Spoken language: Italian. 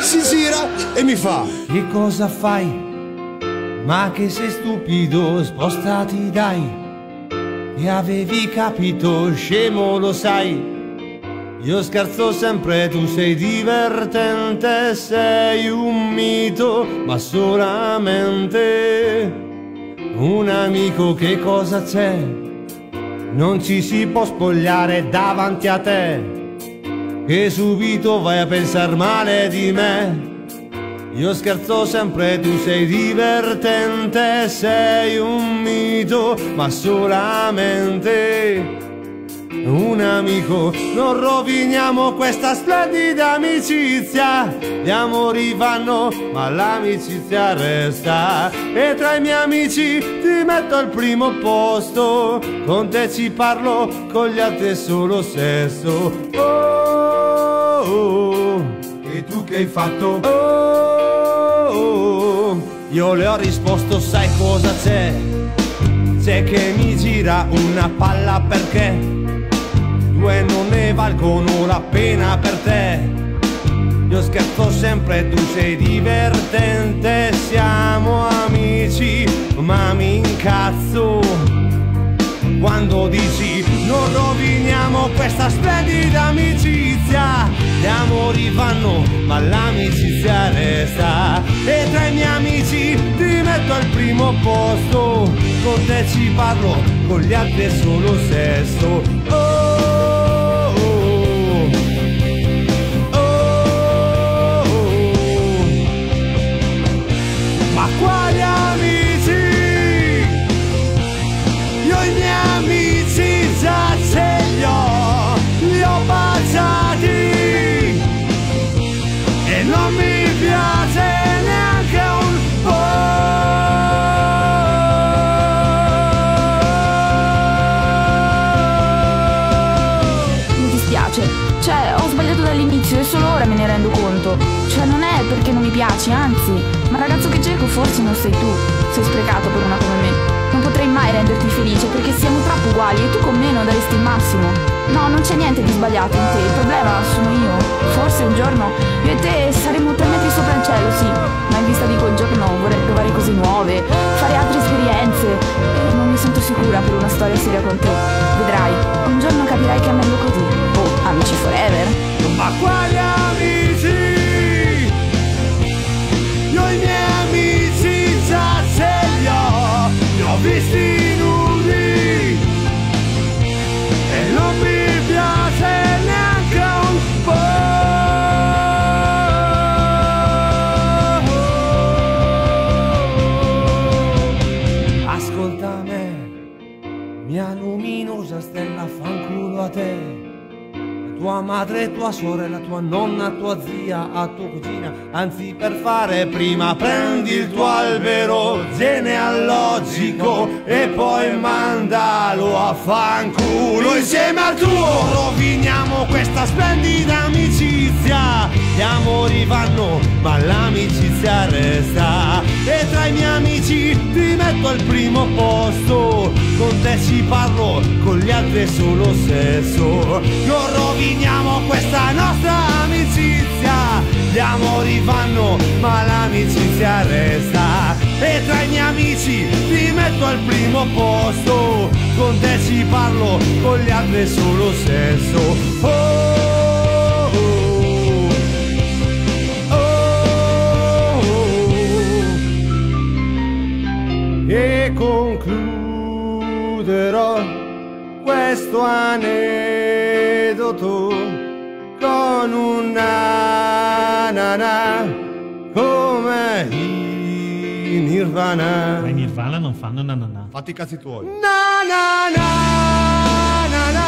si gira e mi fa. Che cosa fai? Ma che sei stupido, spostati dai. E avevi capito, scemo lo sai. Io scherzo sempre, tu sei divertente Sei un mito, ma solamente Un amico. Che cosa c'è? Non ci si può spogliare davanti a te che subito vai a pensar male di me. Io scherzo sempre, tu sei divertente, sei un mito, ma solamente un amico. Non roviniamo questa splendida amicizia. Gli amori vanno, ma l'amicizia resta. E tra i miei amici ti metto al primo posto. Con te ci parlo, con gli altri solo sesso. Oh, oh, e tu che hai fatto? Oh, oh, io le ho risposto, sai cosa c'è? C'è che mi gira una palla perché due non ne valgono la pena per te. Io scherzo sempre, tu sei divertente, siamo amici, ma mi incazzo quando dici non roviniamo questa splendida amicizia. Gli amori vanno, ma l'amicizia resta. E tra i miei amici ti metto al primo posto. Con te ci parlo, con gli altri è solo sesso. Oh, oh, Mi dispiace. Cioè, ho sbagliato dall'inizio e solo ora me ne rendo conto. Cioè, non è perché non mi piaci, anzi. Ma ragazzo che cerco forse non sei tu. Sei sprecato per una come me. Non potrei mai renderti felice perché siamo troppo uguali e tu con me non daresti il massimo. No, non c'è niente di sbagliato in te, il problema sono io. Forse un giorno io e te saremo tre metri sopra il cielo, sì, ma in vista di quel giorno vorrei provare cose nuove, fare altre esperienze e non mi sento sicura per una storia seria con te. Vedrai, un giorno capirai che è meglio così. Amici forever. Ma quali amici? Io i miei amici già ce li ho, li ho visti nudi e non mi piace neanche un po'. Ascolta me, mia luminosa stella, fanculo a te. Tua madre, tua sorella, tua nonna, tua zia, a tua cugina Anzi per fare prima prendi il tuo albero genealogico E poi mandalo a fanculo. Insieme al tuo Roviniamo questa splendida amicizia. Gli amori vanno ma l'amicizia resta. E tra i miei amici ti metto al primo posto. Con te ci parlo, con gli altri è solo sesso. Non roviniamo questa nostra amicizia. Gli amori vanno ma l'amicizia resta. E tra i miei amici ti metto al primo posto. Con te ci parlo, con gli altri è solo sesso. Oh, questo aneddoto con un na come in Nirvana. Ma i Nirvana non fanno na na na. Fatti i cazzi tuoi. Na na na na na